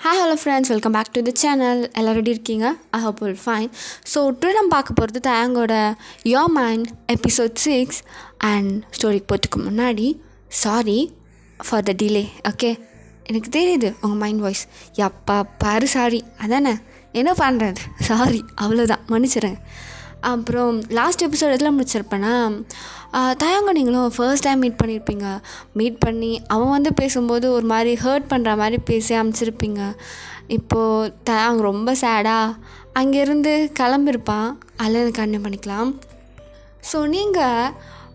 Hi hello friends welcome back to the channel எல்லோரும் எப்படி இருக்கீங்க? I hope you'll fine so today நம்ம பார்க்க போகிறது தேங்கோட யோ மைண்ட் எபிசோட் சிக்ஸ் அண்ட் ஸ்டோரிக்கு போகிறதுக்கு முன்னாடி sorry for the delay okay எனக்கு தெரியுது உங்கள் மைண்ட் வாய்ஸ் எப்பா பாரு சாரி அதானே? என்ன பண்ணுறது சாரி அவ்வளோதான் மன்னிச்சிடுங்க அப்புறம் லாஸ்ட் எபிசோட் எதில் முடிச்சிருப்பேன்னா தயங்க நீங்களும் ஃபர்ஸ்ட் டைம் மீட் பண்ணியிருப்பீங்க மீட் பண்ணி அவன் வந்து பேசும்போது ஒரு மாதிரி ஹர்ட் பண்ணுற மாதிரி பேசி அனுப்பிச்சிருப்பீங்க. இப்போது தயாங் ரொம்ப சேடாக அங்கேருந்து கிளம்பிருப்பான். அதில் கண்டினியூ பண்ணிக்கலாம் ஸோ நீங்கள்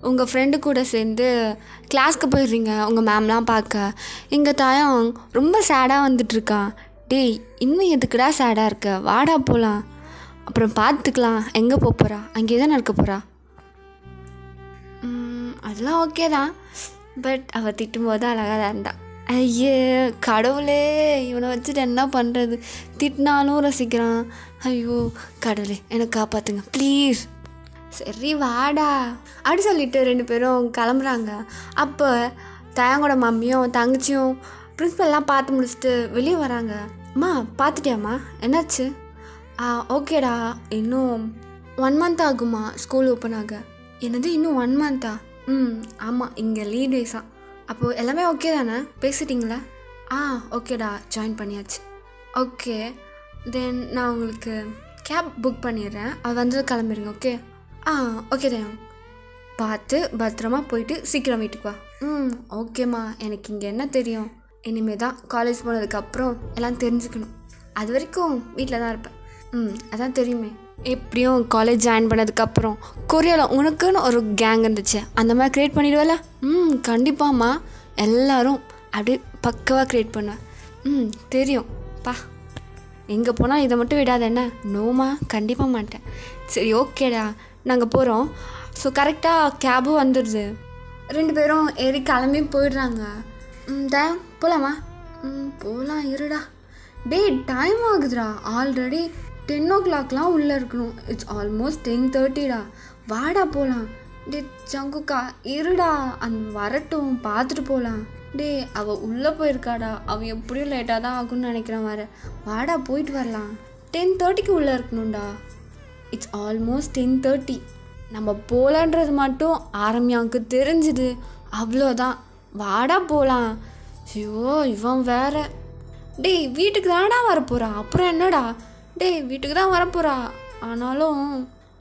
உங்கள் ஃப்ரெண்டு கூட சேர்ந்து கிளாஸ்க்கு போயிடுறீங்க உங்கள் மேம்லாம் பார்க்க. இங்கே தாயாங் ரொம்ப சேடாக வந்துட்டுருக்கான் டேய் இன்னும் எதுக்குடா சேடாக இருக்க? வாடா போகலாம் அப்புறம் பார்த்துக்கலாம். எங்கே போக போகிறா அங்கே தான் நடக்க போகிறா அதெல்லாம் ஓகே தான். பட் அவள் திட்டும்போது அழகாக தான் இருந்தாள் ஐயே கடவுளே இவனை வச்சுட்டு என்ன பண்ணுறது திட்டினாலும் ரசிக்கிறான். ஐயோ கடவுளே எனக்கு காப்பாற்றுங்க ப்ளீஸ் சரி வாடா. அப்படி சொல்லிட்டு ரெண்டு பேரும் கிளம்புறாங்க. அப்போ தயங்கோட மம்மியும் தங்கச்சியும் பிரின்ஸ்பல்லாம் பார்த்து முடிச்சுட்டு வெளியே வராங்க. அம்மா பார்த்துட்டியாம்மா? என்னாச்சு? ஆ ஓகேடா. இன்னும் ஒன் மந்த் ஆகுமா? ஸ்கூல் ஓப்பன் ஆக. என்னது இன்னும் ஒன் மந்த்தா ம் ஆமாம் இங்கே லீவ் டேஸா அப்போது எல்லாமே ஓகே தானே? பேசிட்டிங்களா? ஆ ஓகேடா. ஜாயின் பண்ணியாச்சு. ஓகே தென் நான் உங்களுக்கு கேப் புக் பண்ணிடுறேன். அது வந்து கிளம்பிடுங்க ஓகே ஆ ஓகே தான் பார்த்து பத்திரமா போயிட்டு சீக்கிரம் வீட்டுக்கு வா. ம் ஓகேம்மா. எனக்கு இங்கே என்ன தெரியும்? இனிமேல் தான் காலேஜ் போனதுக்கப்புறம் எல்லாம் தெரிஞ்சுக்கணும். அது வரைக்கும் வீட்டில் தான் இருப்பேன். ம் அதான் தெரியுமே. எப்படியும் காலேஜ் ஜாயின் பண்ணதுக்கப்புறம் கொரியாவில் உனக்குன்னு ஒரு கேங் இருந்துச்சு. அந்த மாதிரி க்ரியேட் பண்ணிடுவேல? ம் கண்டிப்பாம்மா. எல்லோரும் அப்படியே பக்கவாக க்ரியேட் பண்ணுவேன் ம் தெரியும். பா. எங்கே போனால் இதை மட்டும் விடாத என்ன? நோமா கண்டிப்பாக மாட்டேன். சரி ஓகேடா நாங்கள் போகிறோம் ஸோ கரெக்டாக கேபும் வந்துடுது ரெண்டு பேரும் ஏறி கிளம்பி போயிடுறாங்க. ம் த போகலாமா ம் போகலாம் இருடா. டேய் டைம் ஆகுதுடா. ஆல்ரெடி டென் ஓ கிளாக்லாம் உள்ளே இருக்கணும். இட்ஸ் ஆல்மோஸ்ட் டென் தேர்ட்டிடா வாடா போகலாம் டே சங்குக்கா இருடா. அந்த வரட்டும் பார்த்துட்டு போகலாம் டே அவள் உள்ளே போயிருக்காடா. அவள் எப்படியும் லேட்டாக தான் ஆகும்னு நினைக்கிறான் வர வாடா போயிட்டு வரலாம். டென் தேர்ட்டிக்கு உள்ளே இருக்கணும்டா. இட்ஸ் ஆல்மோஸ்ட் டென் தேர்ட்டி நம்ம போகலான்றது மட்டும் ஆரம்பியாவுக்கு தெரிஞ்சுது. அவ்வளோதான். வாடா போகலாம் ஐயோ இவன் வேற. டேய் வீட்டுக்கு தானடா வரப்போகிறா அப்புறம் என்னடா? டேய் வீட்டுக்கு தான் வரப்போகிறா ஆனாலும்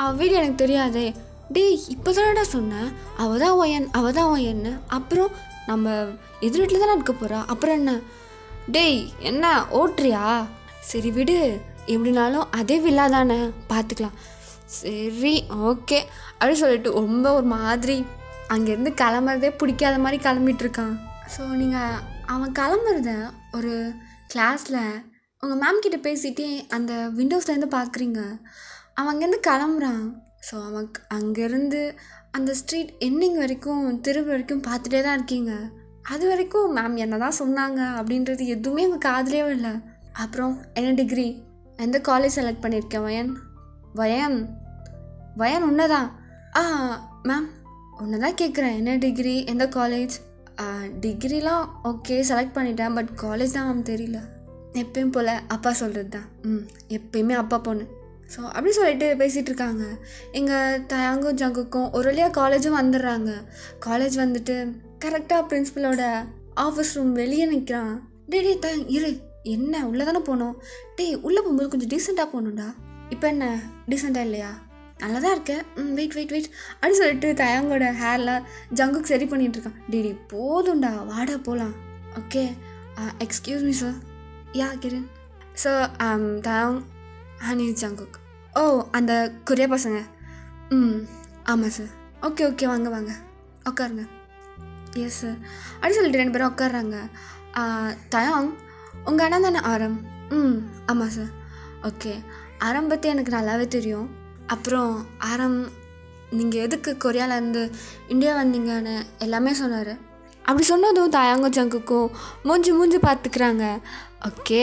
அவள் வீடு எனக்கு தெரியாதே. டேய் இப்போ தானடா சொன்னேன் அவள் தான் ஒயன் அவள் தான் ஒயன்னு அப்புறம் நம்ம எதிர் வீட்டில் தானே இருக்க போகிறா அப்புறம் என்ன? டேய் என்ன ஓட்டுறியா? சரி விடு. எப்படினாலும் அதே வில்லா தானே. பார்த்துக்கலாம் சரி ஓகே. அப்படின்னு சொல்லிட்டு ரொம்ப ஒரு மாதிரி அங்கேருந்து கிளம்புறதே பிடிக்காத மாதிரி கிளம்பிட்டு இருக்கான். ஸோ நீங்கள் அவன் கிளம்புறத ஒரு கிளாஸில் உங்கள் மேம் கிட்ட பேசிகிட்டே அந்த விண்டோஸ்லேருந்து பார்க்குறீங்க அவன் அங்கேருந்து கிளம்புறான். ஸோ அவன் அங்கேருந்து அந்த ஸ்ட்ரீட் எண்டிங் வரைக்கும் திரும்ப வரைக்கும் பார்த்துட்டே தான் இருக்கீங்க. அது வரைக்கும் மேம் என்ன தான் சொன்னாங்க அப்படின்றது எதுவுமே உங்கள் காதலே இல்லை அப்புறம் என்ன டிகிரி எந்த காலேஜ் செலக்ட் பண்ணியிருக்கேன் வயன்? வயன்? வயன் ஒன்று தான் ஆ மேம் ஒன்று தான் கேட்குறேன் என்ன டிகிரி எந்த காலேஜ் டிகிரிலாம் ஓகே செலக்ட் பண்ணிட்டேன் பட் காலேஜ் தான் மேம் தெரியல. எப்பயும் போல் அப்பா சொல்கிறது தான் ம் எப்பயுமே அப்பா பொண்ணு. ஸோ அப்படி சொல்லிட்டு பேசிகிட்டு இருக்காங்க. எங்கள் தயாங்கும் ஜங்குக்கும் ஒரு வழியாக காலேஜும் வந்துடுறாங்க. காலேஜ் வந்துட்டு கரெக்டாக பிரின்ஸிபலோட ஆஃபீஸ் ரூம் வெளியே நிற்கிறான் டே டே த இரு. என்ன? உள்ளே தானே போகணும். டேய் உள்ளே போகும்போது கொஞ்சம் டீசெண்டாக போகணும்டா. இப்போ என்ன? டீசெண்டாக இல்லையா? நல்லா தான் இருக்கேன் ம் வெயிட் வெயிட் வெயிட் அப்படின்னு சொல்லிட்டு தயாங்கோட ஹேர்லாம் ஜங்குக்கு சரி பண்ணிகிட்டு இருக்கான். டேடி போதும்டா. வாடா போகலாம் okay excuse me sir yeah Kiran so Taeyang honey Jungkook oh அந்த குரிய பசங்க. ம் ஆமாம் சார் ஓகே ஓகே வாங்க வாங்க. உட்காருங்க. எஸ் சார் அப்படி சொல்லிட்டு ரெண்டு பேரும் உட்காடுறாங்க தயாங் உங்கள் அண்ணன் தானே ஆரம்? ம் ஆமாம் சார் ஓகே ஆரம் பற்றி எனக்கு நல்லாவே தெரியும். அப்புறம் ஆரம் நீங்கள் எதுக்கு கொரியாவிலேருந்து இந்தியா வந்தீங்கன்னு எல்லாமே சொன்னார். அப்படி சொன்னதும் தாயாங்கும் ஜங்குக்கும் மூஞ்சி மூஞ்சி பார்த்துக்கிறாங்க. ஓகே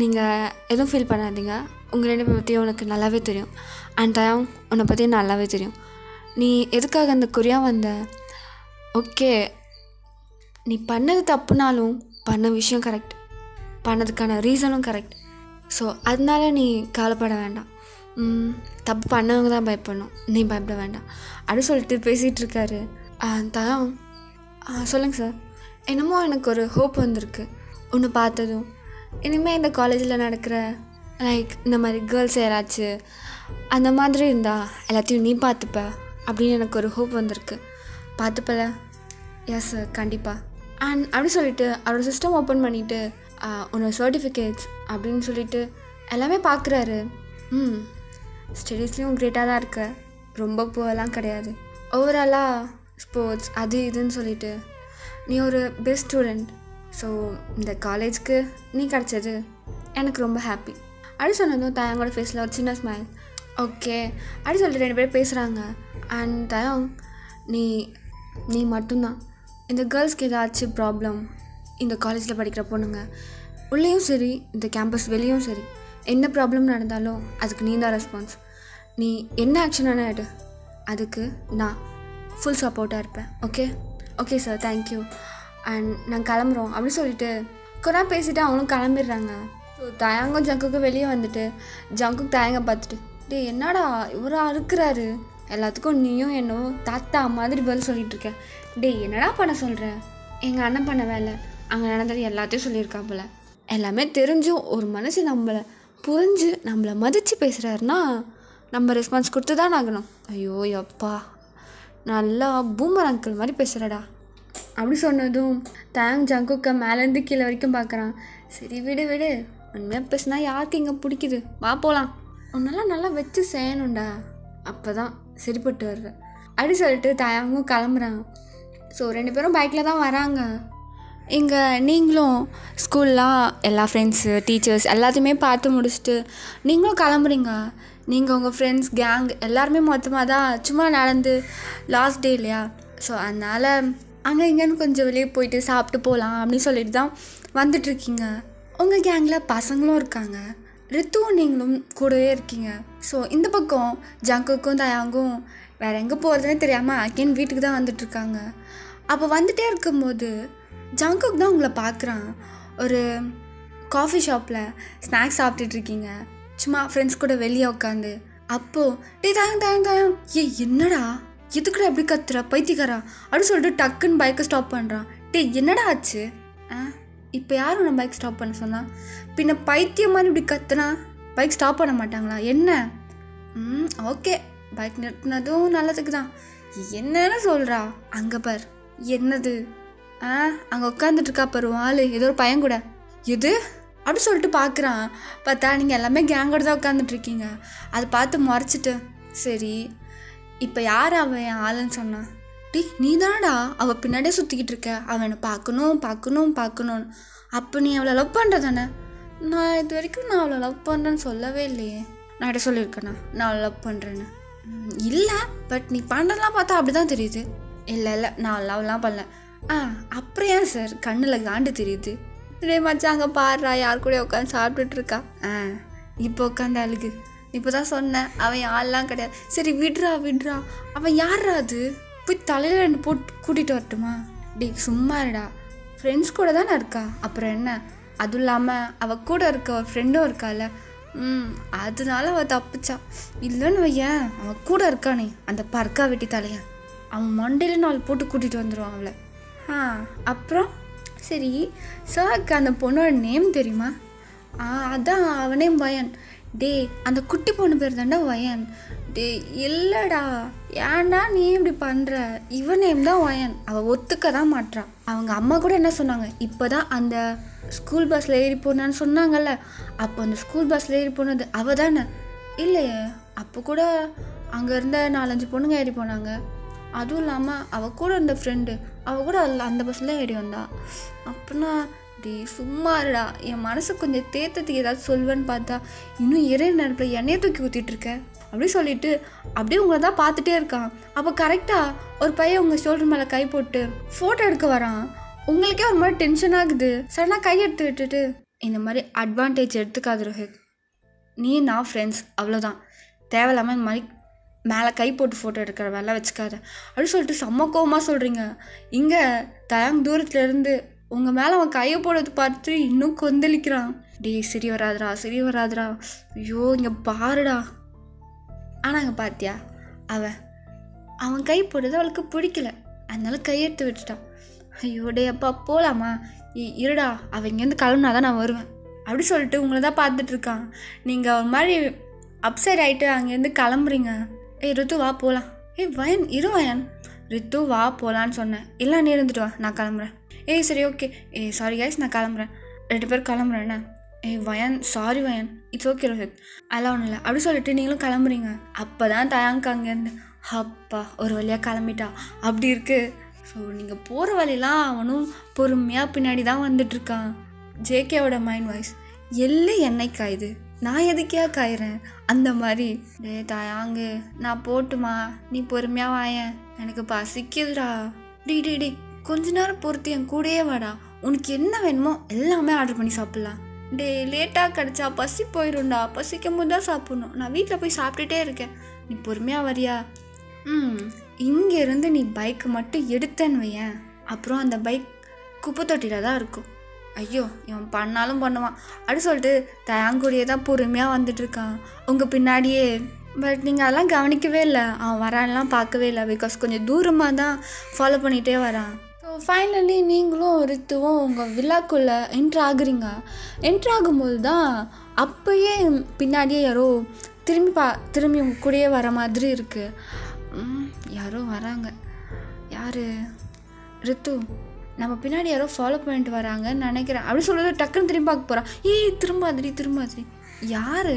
நீங்கள் எதுவும் ஃபீல் பண்ணாதீங்க. உங்கள் ரெண்டு பேர் பற்றியும் உனக்கு நல்லாவே தெரியும். அண்ட் தயாங் உன்னை பற்றியும் நல்லாவே தெரியும். நீ எதுக்காக அந்த கொரியா வந்த? ஓகே நீ பண்ணது தப்புனாலும் பண்ண விஷயம் கரெக்ட் பண்ணதுக்கான ரீசனும் கரெக்ட் ஸோ அதனால நீ கவலைப்பட வேண்டாம். ம், தப்பு பண்ணவங்க தான் பயப்படணும். நீ பயப்பட வேண்டாம். அப்படின்னு சொல்லிட்டு பேசிகிட்டு இருக்காரு. தான் சொல்லுங்கள் சார். என்னமோ எனக்கு ஒரு ஹோப் வந்திருக்கு. ஒன்று பார்த்ததும் இனிமேல் இந்த காலேஜில் நடக்கிற லைக் இந்த மாதிரி கேர்ள்ஸ் யாராச்சு அந்த மாதிரி இருந்தா எல்லாத்தையும் நீ பார்த்துப்ப அப்படின்னு எனக்கு ஒரு ஹோப் வந்திருக்கு. பார்த்துப்பல? எஸ் சார் கண்டிப்பாக அண்ட் அப்படி சொல்லிட்டு அவரோட சிஸ்டம் ஓப்பன் பண்ணிவிட்டு உன்னோட சர்டிஃபிகேட்ஸ் அப்படின்னு சொல்லிட்டு எல்லாமே பார்க்குறாரு. ம் ஸ்டடீஸ்லேயும் கிரேட்டாக தான் இருக்க. ரொம்ப புவெல்லாம் கிடையாது. ஓவராலாக ஸ்போர்ட்ஸ் அது இதுன்னு சொல்லிட்டு. நீ ஒரு பெஸ்ட் ஸ்டூடெண்ட் ஸோ இந்த காலேஜ்க்கு நீ கிடச்சது எனக்கு ரொம்ப ஹாப்பி அப்படி சொன்னதும் தயாங்கோட ஃபேஸில் ஒரு சின்ன ஸ்மைல் ஓகே அப்படி சொல்லிட்டு ரெண்டு பேரும் பேசுகிறாங்க அண்ட் தயாங் நீ நீ மட்டும்தான். இந்த கேர்ள்ஸ்க்கு ஏதாச்சும் ப்ராப்ளம் இந்த காலேஜில் படிக்கிற பொண்ணுங்க உள்ளேயும் சரி இந்த கேம்பஸ் வெளியும் சரி என்ன ப்ராப்ளம் நடந்தாலும் அதுக்கு நீ தான் ரெஸ்பான்ஸ் நீ என்ன ஆக்ஷன் ஆனால் எடு. அதுக்கு நான் ஃபுல் சப்போர்ட்டாக இருப்பேன். Okay okay sir thank you and நாங்கள் கிளம்புறோம். அப்படி சொல்லிட்டு கொஞ்ச பேசிவிட்டு அவங்களும் கிளம்பிடுறாங்க. ஸோ தயாங்கும் ஜங்குக்கு வெளியே வந்துட்டு ஜங்குக்கு தயங்க பார்த்துட்டு டேய் என்னடா இவரா அறுக்கிறாரு எல்லாத்துக்கும் நீயும் என்னவோ தாத்தா மாதிரி பதில் சொல்லிகிட்டு இருக்க டேய் என்னடா பண்ண சொல்கிற எங்கள் அண்ணன் பண்ண வேலை. அங்கே நடந்தது எல்லாத்தையும் சொல்லியிருக்காப்புல. எல்லாமே தெரிஞ்சும் ஒரு மனுஷன் நம்மளை புரிஞ்சு நம்மளை மதித்து பேசுகிறாருன்னா நம்ம ரெஸ்பான்ஸ் கொடுத்து தான் ஆகணும். ஐயோ எப்பா. நல்லா பூமர் அங்கிள் மாதிரி பேசுகிறடா அப்படி சொன்னதும் தேங் ஜங்குக்க மேலேருந்து கீழே வரைக்கும் பார்க்குறான். சரி விடு விடு. உண்மையாக பேசுனா யாருக்கு இங்கே பிடிக்குது? வா போகலாம் உன்னெல்லாம் நல்லா வச்சு செய்யணும்டா. அப்போ தான் சரிப்பட்டு வர்ற அப்படி சொல்லிட்டு தயாங்கும் கிளம்புறான். ஸோ ரெண்டு பேரும் பைக்கில் தான் வராங்க. இங்கே நீங்களும் ஸ்கூல்லாம் எல்லா ஃப்ரெண்ட்ஸு டீச்சர்ஸ் எல்லாத்தையுமே பார்த்து முடிச்சுட்டு நீங்களும் கிளம்புறீங்க. நீங்கள் உங்கள் ஃப்ரெண்ட்ஸ் கேங் எல்லாருமே மொத்தமாக தான் சும்மா நடந்து லாஸ்ட் டே இல்லையா? ஸோ அதனால் அங்கே இங்கேன்னு கொஞ்சம் வெளியே போயிட்டு சாப்பிட்டு போகலாம் அப்படின்னு சொல்லிட்டு தான் வந்துட்டுருக்கீங்க உங்கள் கேங்கில் பசங்களும் இருக்காங்க. ரித்துவும் நீங்களும் கூடவே இருக்கீங்க. ஸோ இந்த பக்கம் ஜங்குக்கும் தயாங்கும் வேறு எங்கே போகிறதுனே தெரியாமல் அகேன் வீட்டுக்கு தான் வந்துட்டுருக்காங்க அப்போ வந்துகிட்டே இருக்கும்போது ஜங்குக் தான் உங்களை பார்க்குறான். ஒரு காஃபி ஷாப்பில் ஸ்நாக்ஸ் சாப்பிட்டுட்ருக்கீங்க சும்மா ஃப்ரெண்ட்ஸ் கூட வெளியே உட்காந்து அப்போது டே தாயம் தாயம் தாயம் ஏ என்னடா? எதுக்குடா எப்படி கத்துற? பைத்தியக்காரா? அப்படின்னு சொல்லிட்டு டக்குன்னு பைக்கை ஸ்டாப் பண்ணுறான் டே என்னடா ஆச்சு? ஆ இப்போ யார் உன்னை பைக் ஸ்டாப் பண்ண சொன்னால் பின்ன பைத்தியம் மாதிரி இப்படி கத்துனா? பைக் ஸ்டாப் பண்ண மாட்டாங்களா? என்ன? ம் ஓகே. பைக் நிறுத்தினதும் நல்லதுக்கு தான். என்னன்னு சொல்கிறா அங்கே பார். என்னது? ஆ அங்கே உட்காந்துட்டு இருக்கா பாரு ஆளு. ஏதோ ஒரு பையன் கூட. எது? அப்படி சொல்லிட்டு பார்க்குறான். பார்த்தா நீங்கள் எல்லாமே கேங்கோட தான் உட்காந்துட்டு இருக்கீங்க அதை பார்த்து முறைச்சிட்டு சரி இப்போ யார் அவன் என் ஆளுன்னு சொன்னான் டி நீ தானடா அவள் பின்னாடியே சுற்றிக்கிட்டு இருக்க. அவனை பார்க்கணும் பார்க்கணும் பார்க்கணும்னு. அப்போ நீ அவளை லவ் பண்ணுற தானே நான் இது வரைக்கும் நான் அவளை லவ் பண்ணுறேன்னு சொல்லவே இல்லையே. நான் கிட்ட சொல்லியிருக்கேண்ணா நான் அவளை லவ் பண்ணுறேன்னு இல்லை. பட் நீ பண்ணுறதெல்லாம் பார்த்தா அப்படி தான் தெரியுது. இல்லை இல்லை. நான் லவ்லாம் பண்ணல. ஆ அப்புறம் ஏன் சார் கண்ணில் காண்டு தெரியுது. இதே மச்சான் அங்கே பாடுறா யார் கூட உட்காந்து சாப்பிட்டுட்டு இருக்கா ஆ இப்போ உட்காந்து அழுகு. இப்போ தான் சொன்னேன் அவன் ஆள்லாம் கிடையாது. சரி விடுறா விடுறா. அவன் யார்ரா அது? போய் தலையில் ரெண்டு போட்டு கூட்டிகிட்டு வரட்டுமா? டே சும்மா இருடா. ஃப்ரெண்ட்ஸ் கூட தானே இருக்கா? அப்புறம் என்ன? அதுவும் இல்லாமல் அவள் கூட இருக்க ஒரு ஃப்ரெண்டும் இருக்கால. ம் அதனால அவள் தப்பிச்சா. இல்லைன்னு வையேன் அவன் கூட இருக்கானே அந்த பர்க்கா வெட்டி தலையன் அவன் மண்டையில் நாலு போட்டு கூட்டிகிட்டு வந்துடுவான் அவளை. ஆ அப்புறம்? சரி சார்க்கு அந்த பொண்ணோட நேம் தெரியுமா? ஆ அதான் அவனே வயன். டே அந்த குட்டி பொண்ணு பேர் தாண்டா வயன். டே இல்லைடா. ஏன்டா நீ இப்படி பண்ணுற இவன் நேம் தான் வயன். அவள் ஒத்துக்க தான் மாட்டான் அவங்க அம்மா கூட என்ன சொன்னாங்க? இப்போ தான் அந்த ஸ்கூல் பஸ்ஸில் ஏறி போனான்னு சொன்னாங்கல்ல. அப்போ அந்த ஸ்கூல் பஸ்ஸில் ஏறி போனது அவள் தானே இல்லையே. அப்போ கூட அங்கே இருந்த நாலஞ்சு பொண்ணுங்க ஏறி போனாங்க. அதுவும் இல்லாமல் அவள் கூட இருந்த ஃப்ரெண்டு அவள் கூட அதில் அந்த பஸ்ஸில் ஏறி வந்தா. அப்படின்னா டே சும்மா இருடா. என் மனசு கொஞ்சம் தேத்தத்துக்கு ஏதாவது சொல்வேன்னு பார்த்தா இன்னும் இறை நேரத்தில் எண்ணெயை தூக்கி ஊற்றிட்டு அப்படி சொல்லிட்டு அப்படியே உங்களை தான் பார்த்துட்டே இருக்கான். அப்போ கரெக்டாக ஒரு பையன் உங்கள் ஷோல்டர் மேலே கை போட்டு ஃபோட்டோ எடுக்க வரான். உங்களுக்கே ஒரு மாதிரி டென்ஷன் ஆகுது. சடனாக கை எடுத்து விட்டுட்டு இந்த மாதிரி அட்வான்டேஜ் எடுத்துக்காது ரோஹித். நீ நான் ஃப்ரெண்ட்ஸ் அவ்வளோதான் தேவையில்லாமல் இந்த மாதிரி மேலே கை போட்டு ஃபோட்டோ எடுக்கிற வேலை வச்சுக்காத. அப்படின்னு சொல்லிட்டு செம்ம கோவமாக சொல்கிறீங்க இங்கே தயாங் தூரத்துலேருந்து உங்கள் மேலே அவன் கையை போடுறது பார்த்து இன்னும் கொந்தளிக்கிறான். டேய் சரி வராதுடா சரி வராதுடா. ஐயோ இங்கே பாருடா. ஆனால் அங்கே பார்த்தியா அவன் அவன் கை போடுறது அவளுக்கு பிடிக்கல. அதனால கையெடுத்து விட்டுட்டான். ஐயோ டே அப்பா போகலாமா இருடா. அவன் இங்கேருந்து கிளம்புனா தான் நான் வருவேன். அப்படி சொல்லிட்டு உங்களை தான் பார்த்துட்ருக்கான் நீங்கள் ஒரு மாதிரி அப்சைட் ஆகிட்டு அங்கேருந்து கிளம்புறீங்க. ஏய் ரித்து வா போகலாம் ஏய் வயன் இரு வயன். ரித்து வா போகலான்னு சொன்னேன். இல்லை நீ இருந்துட்டு வா நான் கிளம்புறேன். ஏய் சரி ஓகே. ஏய் சாரி கைஸ் நான் கிளம்புறேன். ரெண்டு பேர் கிளம்புறேண்ணே ஏய் வயன் சாரி வயன். இட்ஸ் ஓகே ரோஹித் அதெல்லாம் ஒன்றும் இல்லை. அப்படி சொல்லிட்டு நீங்களும் கிளம்புறீங்க. அப்போ தான் தயாங்க அங்கேருந்து. அப்பா ஒரு வழியாக கிளம்பிட்டா. அப்படி இருக்குது ஸோ நீங்கள் போகிற வழியெல்லாம் அவனும் பொறுமையாக பின்னாடி தான் வந்துட்டுருக்கான் ஜேகேவோட மைண்ட் வாய்ஸ் எல்லாம் என்னைக்கா இது? நான் எதுக்கே காயிறேன்? அந்த மாதிரி டே தாயாங்கு நான் போட்டுமா? நீ பொறுமையாக வாயேன். எனக்கு பசிக்குதுடா. டி டி டி கொஞ்ச நேரம் பொறுத்து என் கூடயே வாடா. உனக்கு என்ன வேணுமோ எல்லாமே ஆர்டர் பண்ணி சாப்பிட்லாம். டே லேட்டாக கிடச்சா பசி போயிடும்டா பசிக்கும் போது தான் சாப்பிட்ணும். நான் வீட்டில் போய் சாப்பிட்டுட்டே இருக்கேன். நீ பொறுமையாக வரியா? ம். இங்கேருந்து நீ பைக்கை மட்டும் எடுத்தேன்னு வையேன். அப்புறம் அந்த பைக் குப்பை தொட்டியில் தான் இருக்கும். ஐயோ இவன் பண்ணாலும் பண்ணுவான். அப்படி சொல்லிட்டு தயாங்கூடியே தான் பொறுமையாக வந்துட்டுருக்கான். உங்கள் பின்னாடியே பட் நீங்கள் அதெல்லாம் கவனிக்கவே இல்லை. அவன் வரான்லாம் பார்க்கவே இல்லை. பிகாஸ் கொஞ்சம் தூரமாக தான் ஃபாலோ பண்ணிகிட்டே வரான். ஸோ ஃபைனலி நீங்களும் ரித்துவும் உங்கள் விழாக்குள்ளே என்ட்ரு ஆகுறீங்க. என்ட்ரு ஆகும்போது தான் அப்போயே பின்னாடியே யாரோ திரும்பி பா திரும்பி உங்க கூடயே வர மாதிரி இருக்குது யாரோ வராங்க. யார்? ரித்து. நம்ம பின்னாடி யாரோ ஃபாலோ பண்ணிட்டு வராங்கன்னு நினைக்கிறேன். அப்படி சொல்கிறது டக்குன்னு திரும்பி பார்க்க போகிறான் ஏய் திரும்பாதிரி திரும்பாதிரி யார்?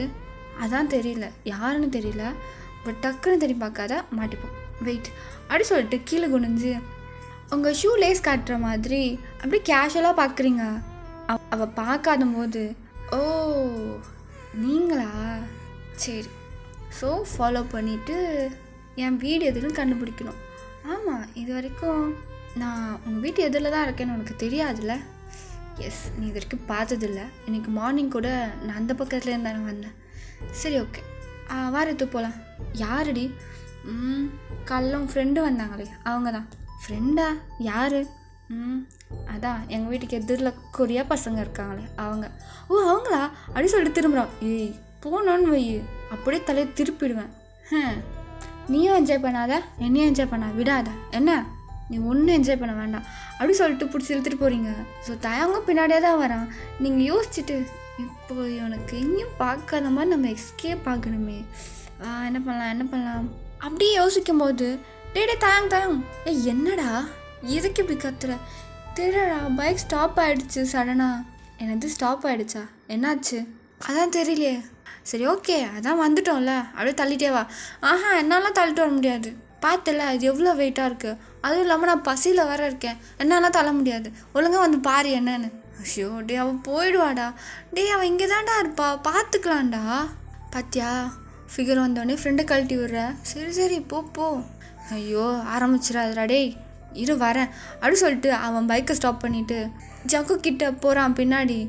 அதான் தெரியல. யாருன்னு தெரியல. பட் டக்குன்னு திரும்பி பார்க்காத மாட்டிப்போம். வெயிட் அப்படி சொல்லிட்டு கீழே குனிஞ்சு உங்கள் ஷூ லேஸ் காட்டுற மாதிரி அப்படியே கேஷுவலாக பார்க்குறீங்க. அவ- பார்க்காத போது ஓ நீங்களா? சரி. ஸோ ஃபாலோ பண்ணிவிட்டு என் வீடு எதுன்னு கண்டுபிடிக்கணும். ஆமாம் இது வரைக்கும் நான் உங்கள் வீட்டு எதில் தான் இருக்கேன்னு உனக்கு தெரியாதுல்ல? எஸ் நீ இது வரைக்கும் பார்த்ததில்ல. இன்றைக்கி மார்னிங் கூட நான் அந்த பக்கத்துலேருந்து தானே வந்தேன். சரி ஓகே வாரத்து போகலாம் யாருடி? ம் காலைல உன் ஃப்ரெண்டு வந்தாங்களே அவங்க தான் ஃப்ரெண்டா யார்? ம் அதான் எங்கள் வீட்டுக்கு எதிரில் கொரியா பசங்க இருக்காங்களே அவங்க. ஓ அவங்களா? அப்படி சொல்லிட்டு திரும்புகிறோம் ஏய் போனோன்னு வை. அப்படியே தலையை திருப்பிடுவேன். ஹ நீயும் என்ஜாய் பண்ணாத என்னையும் என்ஜாய் பண்ணா விடாத. என்ன? நீ ஒன்றும் என்ஜாய் பண்ண வேண்டாம். அப்படி சொல்லிட்டு பிடிச்சி இழுத்துட்டு போகிறீங்க ஸோ தயங்க பின்னாடியே தான் வரான். நீங்கள் யோசிச்சுட்டு இப்போ இவனுக்கு எங்கேயும் பார்க்காத மாதிரி நம்ம எஸ்கேப் ஆகணுமே. என்ன பண்ணலாம் என்ன பண்ணலாம்? அப்படியே யோசிக்கும் போது டே டே தயங் தயங் என்னடா? எதுக்கு இப்படி கத்துற? தெரியடா பைக் ஸ்டாப் ஆகிடுச்சு சடனாக எனது ஸ்டாப் ஆகிடுச்சா என்னாச்சு? அதான் தெரியலையே. சரி ஓகே அதான் வந்துட்டோம்ல. அப்படியே தள்ளிட்டே வா. ஆஹா என்னாலாம் தள்ளிட்டு வர முடியாது. பார்த்தல இது எவ்வளோ வெயிட்டாக இருக்குது அதுவும் இல்லாமல் நான் பசியில் வேற இருக்கேன். என்னன்னா தள்ள முடியாது. ஒழுங்காக வந்து பாரு என்னன்னு. ஐயோ டே அவன் போயிடுவாடா. டே அவன் இங்கே தான்டா இருப்பா. பார்த்துக்கலாம்டா பாத்தியா? ஃபிகர் வந்தோடனே ஃப்ரெண்டை கழட்டி விடுற. சரி சரி போ போ. ஐயோ ஆரம்பிச்சிடாதுடா டேய். இரு வரேன். அப்படி சொல்லிட்டு அவன் பைக்கை ஸ்டாப் பண்ணிவிட்டு ஜக்கு கிட்ட போகிறான் பின்னாடி.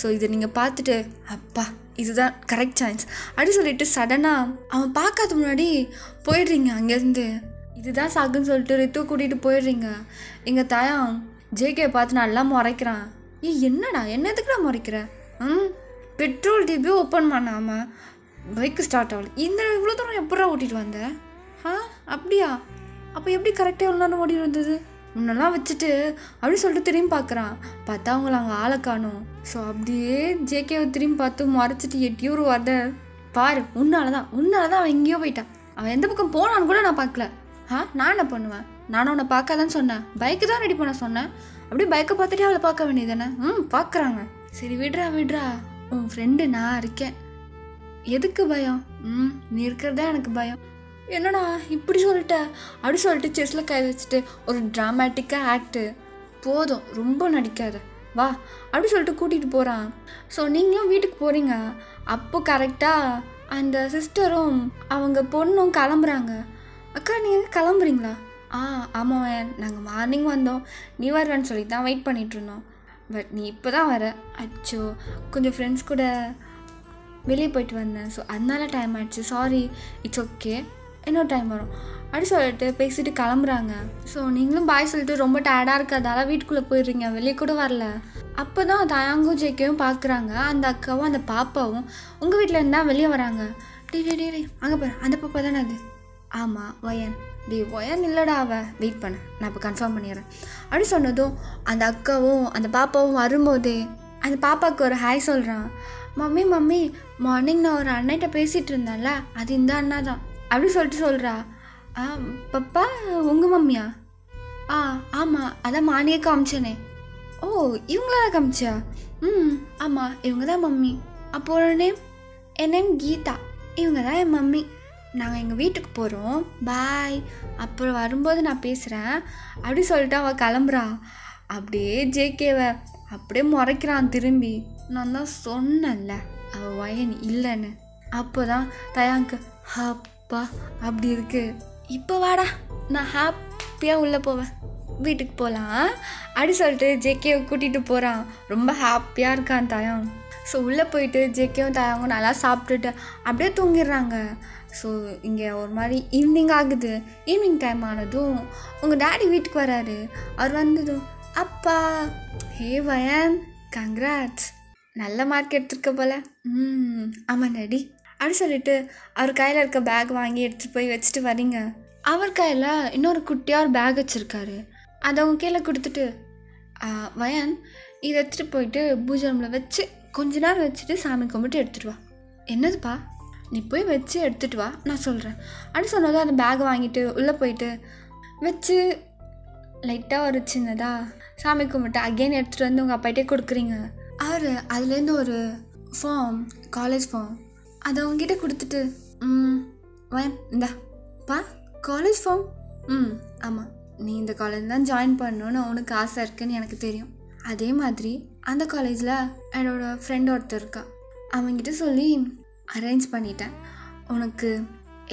ஸோ இதை நீங்கள் பார்த்துட்டு அப்பா இதுதான் கரெக்ட் சான்ஸ் அப்படி சொல்லிட்டு சடனாக அவன் பார்க்காத முன்னாடி போயிடுறீங்க அங்கேருந்து. இதுதான் சாக்குன்னு சொல்லிட்டு ரித்து கூட்டிகிட்டு போயிடுறீங்க. எங்கள் தாயான் ஜேகே பார்த்து நல்லா முறைக்கிறான் ஏய் என்னடா என்ன எதுக்குடா முறைக்கிற? ம்? பெட்ரோல் டிபி ஓப்பன் பண்ணாமல் பைக்கு ஸ்டார்ட் ஆகல. இந்த இவ்வளோ தூரம் எப்படா ஓட்டிட்டு வந்த? ஆ அப்படியா? அப்போ எப்படி கரெக்டாக எவ்வளோ நேரம் ஓடி வந்தது? முன்னெல்லாம் வச்சுட்டு அப்படி சொல்லிட்டு திரும்பி பார்க்குறான் பார்த்தா அவங்கள அங்கே ஆளை காணும். ஸோ அப்படியே ஜேகேவை திரும்பி பார்த்து மறைச்சிட்டு எட்டியூர் வரத பாரு உன்னால தான் உன்னால தான் அவன் எங்கேயோ போயிட்டான். அவன் எந்த பக்கம் போனான்னு கூட நான் பார்க்கல. ஆ நான் என்ன பண்ணுவேன்? நானும் உன்னை பார்க்காதான்னு சொன்னேன். பைக்கு தான் ரெடி பண்ண சொன்னேன். அப்படியே பைக்கை பார்த்துட்டு அவளை பார்க்க வேண்டியதானே ம் பார்க்குறாங்க. சரி விடுறா விடுறா. உன் ஃப்ரெண்டு நான் இருக்கேன். எதுக்கு பயம்? ம் நீ இருக்கிறதா எனக்கு பயம். என்னடா இப்படி சொல்லிட்ட? அப்படி சொல்லிட்டு செஸ்ஸில் கை வச்சுட்டு ஒரு ட்ராமேட்டிக்காக ஆக்டு போதும் ரொம்ப நடிக்காத. வா. அப்படி சொல்லிட்டு கூட்டிகிட்டு போகிறான் ஸோ நீங்களும் வீட்டுக்கு போகிறீங்க அப்போ கரெக்டாக அந்த சிஸ்டரும் அவங்க பொண்ணும் கிளம்புறாங்க. அக்கா நீங்கள் கிளம்புறீங்களா? ஆ ஆமாம் நாங்கள் மார்னிங் வந்தோம். நீ வருவேன்னு சொல்லி தான் வெயிட் பண்ணிகிட்ருந்தோம் பட் நீ இப்போ தான் வர. அச்சோ கொஞ்சம் ஃப்ரெண்ட்ஸ் கூட வெளியே போயிட்டு வந்தேன். ஸோ அதனால டைம் ஆயிடுச்சு சாரி இட்ஸ் ஓகே இன்னொரு டைம் வரும். அப்படி சொல்லிட்டு பேசிட்டு கிளம்புறாங்க. ஸோ நீங்களும் பாய் சொல்லிட்டு ரொம்ப டயர்டாக இருக்கிறதால வீட்டுக்குள்ளே போயிடுறீங்க. வெளியே கூட வரல. அப்போ தான் தயாங்கும் ஜெய்க்கையும் பார்க்குறாங்க அந்த அக்காவும் அந்த பாப்பாவும் உங்கள் வீட்டில் இருந்தால் வெளியே வராங்க. டே டே டே அங்கே பாரு. அந்த பாப்பா தானே அது? ஆமாம் ஒயன் டே ஒயன் இல்லைடா அவ. வெயிட் பண்ண. நான் இப்போ கன்ஃபார்ம் பண்ணிடுறேன். அப்படி சொன்னதும் அந்த அக்காவும் அந்த பாப்பாவும் வரும்போதே அந்த பாப்பாவுக்கு ஒரு ஹாய் சொல்கிறான் மம்மி மம்மி மார்னிங் நான் ஒரு அண்ணன்கிட்ட பேசிகிட்டு இருந்தேன்ல அது இந்த அண்ணா தான். அப்படி சொல்லிட்டு சொல்கிறா ஆ பப்பா உங்கள் மம்மியா? ஆ ஆமாம் அதான் மானியே காமிச்சனே. ஓ இவங்களா காமிச்சா? ம் ஆமாம் இவங்க தான் மம்மி. அப்போ ஒரு நேம் என் நேம் கீதா. இவங்க தான் என் மம்மி. நாங்கள் எங்கள் வீட்டுக்கு போகிறோம் பாய் அப்புறம் வரும்போது நான் பேசுகிறேன் அப்படி சொல்லிட்டு அவள் கிளம்புறா. அப்படியே ஜேகேவை அப்படியே முறைக்கிறான் திரும்பி. நான் தான் சொன்னேன்ல அவள் வயன் இல்லைன்னு. அப்போ தான் தயாங்கு ஹாப்பா அப்படி இருக்கு. இப்போ வாடா நான் ஹாப்பியாக உள்ளே போவேன். வீட்டுக்கு போகலாம் அப்படி சொல்லிட்டு ஜேகேவை கூட்டிகிட்டு போகிறான் ரொம்ப ஹாப்பியாக இருக்கான் தயாங். ஸோ உள்ளே போயிட்டு ஜேகேவும் தயாங்கும் நல்லா சாப்பிட்டுட்டு அப்படியே தூங்கிடுறாங்க. ஸோ இங்கே ஒரு மாதிரி ஈவினிங் ஆகுது. ஈவினிங் டைம் ஆனதும் உங்கள் டேடி வீட்டுக்கு வராரு. அவர் வந்ததும் அப்பா ஹே வயன் கங்க்ராட்ஸ் நல்ல மார்க் எடுத்திருக்க போல. ம் ஆமாம் டேடி அப்படி சொல்லிட்டு அவர் கையில் இருக்க பேக் வாங்கி எடுத்துகிட்டு போய் வச்சுட்டு வரீங்க அவர் கையில் இன்னொரு குட்டியாக ஒரு பேக் வச்சுருக்காரு. அதை அவங்க கீழே கொடுத்துட்டு வயன் இதை எடுத்துகிட்டு போயிட்டு பூஜை ரூமில் வச்சு கொஞ்ச நேரம் வச்சுட்டு சாமி கும்பிட்டு எடுத்துகிட்டு வா. என்னதுப்பா? நீ போய் வச்சு எடுத்துகிட்டு வா நான் சொல்கிறேன் அப்படின்னு சொன்னதும் அந்த பேக் வாங்கிட்டு உள்ளே போயிட்டு வச்சு லைட்டாக ஒரு சின்னதாக சாமி கும்பிட்டு அகைன் எடுத்துகிட்டு வந்து உங்கள் அப்பாட்டே கொடுக்குறீங்க. அவர் அதுலேருந்து ஒரு ஃபார்ம் காலேஜ் ஃபார்ம் அதை உங்ககிட்ட கொடுத்துட்டு ம் வேன் இந்தா பா காலேஜ் ஃபார்ம் ம் ஆமாம் நீ இந்த காலேஜ் தான் ஜாயின் பண்ணணும்னு உனக்கு ஆசை இருக்குன்னு எனக்கு தெரியும். அதே மாதிரி அந்த காலேஜில் என்னோட ஃப்ரெண்ட் ஒருத்தர் இருக்கா. அவங்ககிட்ட சொல்லி அரேஞ்ச் பண்ணிட்டேன். உனக்கு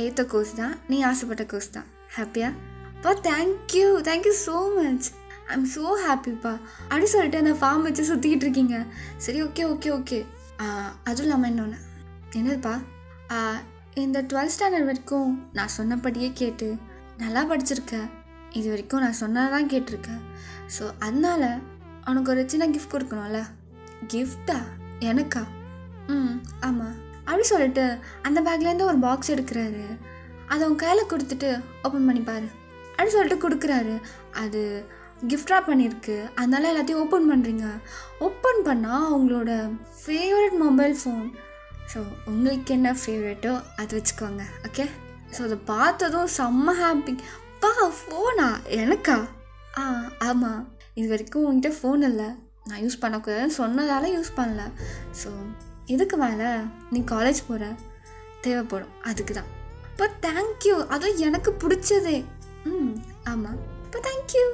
ஏற்ற கோர்ஸ் தான் நீ ஆசைப்பட்ட கோர்ஸ் தான். ஹாப்பியா பா thank you thank you so much I am so ஹாப்பிப்பா அப்படி சொல்லிட்டு அந்த ஃபார்ம் வச்சு சுற்றிக்கிட்டு இருக்கீங்க. சரி ஓகே ஓகே ஓகே அதுவும் இல்லாமல் இன்னொன்று என்னதுப்பா? இந்த டுவெல்த் ஸ்டாண்டர்ட் வரைக்கும் நான் சொன்னபடியே கேட்டு நல்லா படிச்சிருக்க. இது வரைக்கும் நான் சொன்னதான் கேட்டிருக்கேன் ஸோ அதனால உனக்கு ஒரு சின்ன கிஃப்ட் கொடுக்கணும்ல? கிஃப்டா எனக்கா? ம் ஆமாம் அப்படி சொல்லிட்டு அந்த பேக்லேருந்து ஒரு பாக்ஸ் எடுக்கிறாரு. அதை உன் கையில் கொடுத்துட்டு ஓப்பன் பண்ணி பாரு. அப்படி சொல்லிட்டு கொடுக்குறாரு. அது கிஃப்டாக பண்ணியிருக்கு அதனால எல்லாத்தையும் ஓப்பன் பண்ணுறீங்க ஓப்பன் பண்ணால் உங்களோட ஃபேவரட் மொபைல் ஃபோன் ஸோ உங்களுக்கு என்ன ஃபேவரெட்டோ அது வச்சுக்கோங்க. ஓகே ஸோ அதை பார்த்ததும் செம்ம ஹாப்பி பா ஃபோனா எனக்கா? ஆ ஆமாம் இது வரைக்கும் உங்ககிட்ட ஃபோன் இல்லை. நான் யூஸ் பண்ணக்கூடாதுன்னு சொன்னதால யூஸ் பண்ணல. ஸோ இதுக்கு மேலே நீ காலேஜ் போகிற தேவைப்படும். அதுக்கு தான் இப்போ தேங்க்யூ அதுவும் எனக்கு பிடிச்சதே. ம் ஆமாம் இப்போ தேங்க்யூ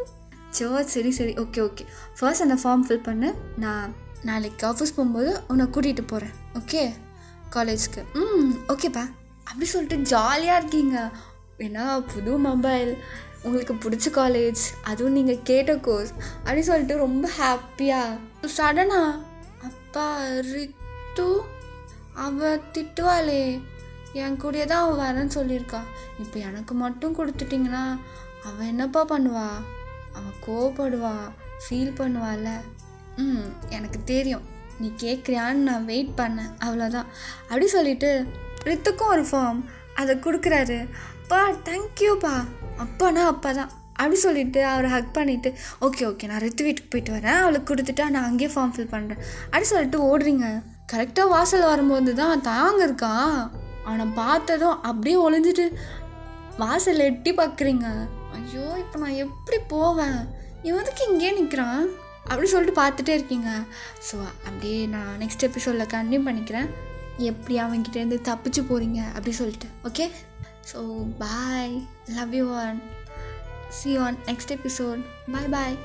சோ சரி சரி. ஓகே ஓகே ஃபர்ஸ்ட் அந்த ஃபார்ம் ஃபில் பண்ணு. நான் நாளைக்கு ஆஃபீஸ் போகும்போது உன்னை கூட்டிகிட்டு போகிறேன் ஓகே காலேஜ்க்கு ம் ஓகேப்பா அப்படி சொல்லிட்டு ஜாலியாக இருக்கீங்க. ஏன்னா புது மொபைல் உங்களுக்கு பிடிச்ச காலேஜ் அதுவும் நீங்கள் கேட்ட கோர்ஸ் அப்படி சொல்லிட்டு ரொம்ப ஹாப்பியாக சடனா அப்பா திட்டு. அவ திட்டுவாளே. என் கூடயே தான் அவள் வரேன்னு சொல்லியிருக்கா. இப்போ எனக்கு மட்டும் கொடுத்துட்டிங்கன்னா அவள் என்னப்பா பண்ணுவா? அவள் கோவப்படுவா ஃபீல் பண்ணுவாள் ம் எனக்கு தெரியும். நீ கேட்குறியான்னு நான் வெயிட் பண்ணேன். அவ்வளோதான் அப்படி சொல்லிட்டு ரித்துக்கும் ஒரு ஃபார்ம் அதை கொடுக்குறாரு. பா தேங்க்யூப்பா அப்பானா அப்பா தான் அப்படி சொல்லிட்டு அவரை ஹக் பண்ணிவிட்டு ஓகே ஓகே நான் ரித்து வீட்டுக்கு போயிட்டு வரேன். அவளுக்கு கொடுத்துட்டா நான் அங்கேயே ஃபார்ம் ஃபில் பண்ணுறேன் அப்படி சொல்லிட்டு ஓடுறீங்க. கரெக்டாக வாசல் வரும்போது தான் தாங்க இருக்கான் அவனை பார்த்ததும் அப்படியே ஒளிஞ்சிட்டு வாசல் எட்டி பார்க்குறீங்க? ஐயோ இப்போ நான் எப்படி போவேன்? இவனுக்கு இங்கேயே நிற்கிறான் அப்படி சொல்லிட்டு பார்த்துட்டே இருக்கீங்க. ஸோ அப்படியே நான் நெக்ஸ்ட் எபிசோடில் கண்டினியூ பண்ணிக்கிறேன். எப்படி அவன்கிட்டேருந்து தப்பிச்சு போகிறீங்க அப்படி சொல்லிட்டு. Okay so bye love you one see on next episode bye bye